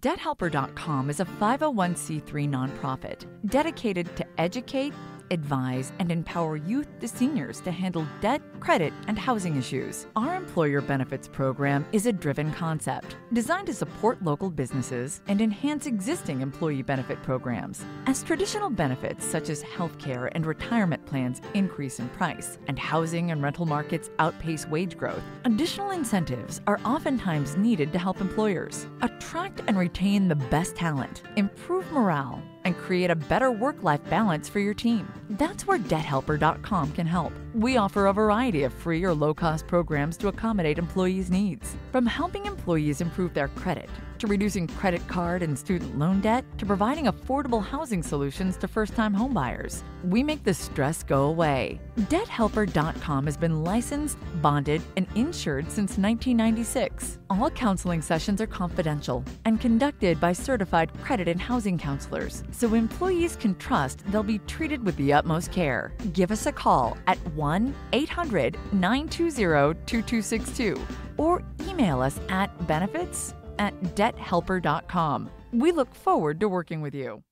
DebtHelper.com is a 501c3 nonprofit dedicated to educate, advise, and empower youth to seniors to handle debt, credit, and housing issues. Our employer benefits program is a driven concept designed to support local businesses and enhance existing employee benefit programs. As traditional benefits such as healthcare and retirement plans increase in price and housing and rental markets outpace wage growth, additional incentives are oftentimes needed to help employers attract and retain the best talent, improve morale, and create a better work life balance for your team. That's where DebtHelper.com can help. We offer a variety of free or low cost programs to accommodate employees' needs. From helping employees improve their credit, to reducing credit card and student loan debt, to providing affordable housing solutions to first time homebuyers. We make the stress go away. DebtHelper.com has been licensed, bonded, and insured since 1996. All counseling sessions are confidential and conducted by certified credit and housing counselors, so employees can trust they'll be treated with the utmost care. Give us a call at 1 800 920 2262 or email us at benefits at debthelper.com. We look forward to working with you.